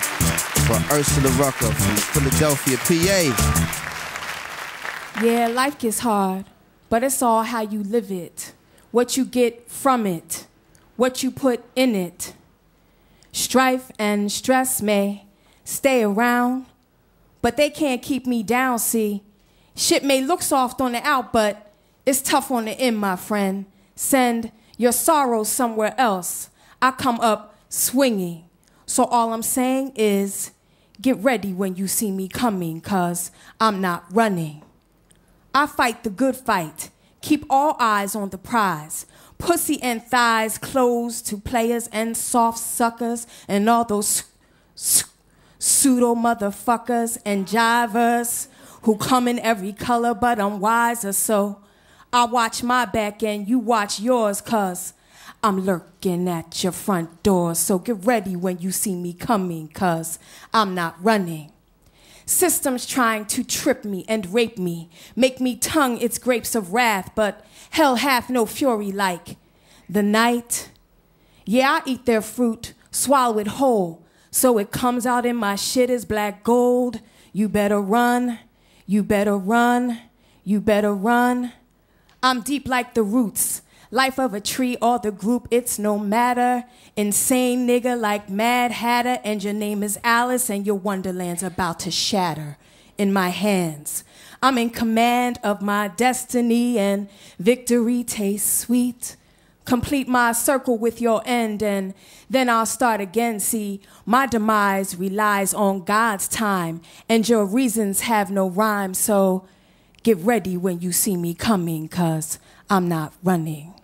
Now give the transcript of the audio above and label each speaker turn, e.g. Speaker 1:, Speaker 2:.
Speaker 1: up for Ursula Rucker from Philadelphia, PA.
Speaker 2: Yeah, life gets hard, but it's all how you live it, what you get from it, what you put in it. Strife and stress may stay around, but they can't keep me down, see. Shit may look soft on the out, but it's tough on the in, my friend. Send your sorrows somewhere else. I come up swinging. So all I'm saying is get ready when you see me coming, cause I'm not running. I fight the good fight. Keep all eyes on the prize. Pussy and thighs closed to players and soft suckers and all those pseudo motherfuckers and jivers who come in every color, but I'm wiser. So I watch my back and you watch yours, cuz I'm lurking at your front door. So get ready when you see me coming, cuz I'm not running. Systems trying to trip me and rape me, make me tongue its grapes of wrath, but hell hath no fury like the night. Yeah, I eat their fruit, swallow it whole, so it comes out in my shit as black gold. You better run, you better run, you better run. I'm deep like the roots, life of a tree or the group, it's no matter. Insane nigga like Mad Hatter, and your name is Alice, and your wonderland's about to shatter in my hands. I'm in command of my destiny, and victory tastes sweet complete my circle with your end, and then I'll start again. See, my demise relies on God's time, and your reasons have no rhyme. So get ready when you see me coming, cause I'm not running.